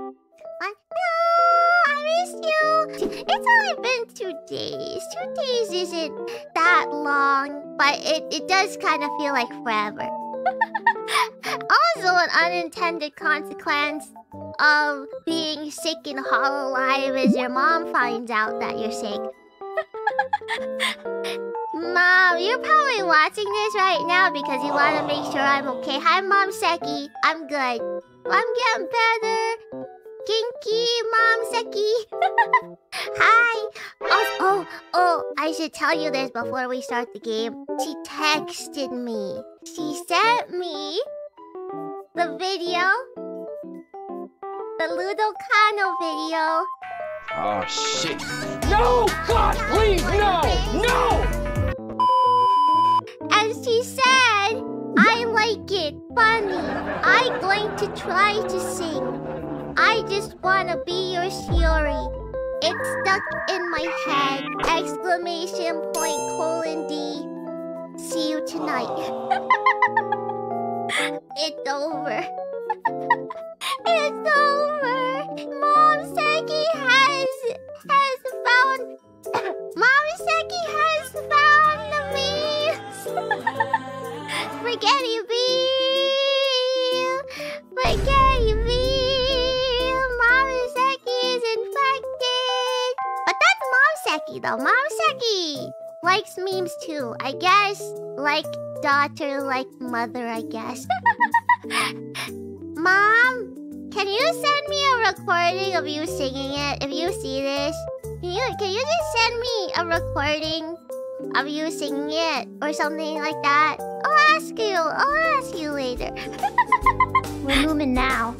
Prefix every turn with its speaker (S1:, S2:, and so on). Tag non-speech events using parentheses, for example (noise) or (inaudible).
S1: What? No, I miss you. It's only been two days. Two days isn't that long, but it, it does kind of feel like forever. (laughs) also, an unintended consequence of being sick and hololive is your mom finds out that you're sick. Probably watching this right now because you want to make sure I'm okay. Hi, Momseki. I'm good. I'm getting better. Kinky, Mom Seki. (laughs) Hi. Oh, oh, oh, I should tell you this before we start the game. She texted me. She sent me the video. The Ludo Kano video.
S2: Oh, shit. No! God, please! No!
S1: Like it. Funny. I'm going to try to sing. I just want to be your Shiori. It's stuck in my head. Exclamation point colon D. See you tonight. (laughs) it's over. (laughs) it's over. Spaghetti bean. Spaghetti bean. Mom Seki is infected. But that's though. Mom Seki likes memes too. I guess like daughter, like mother, I guess. (laughs) Mom, can you send me a recording of you singing it? If you see this, can you can you just send me a recording of you singing it or something like that? I'll ask you. I'll ask you later. (laughs)
S3: We're moving now.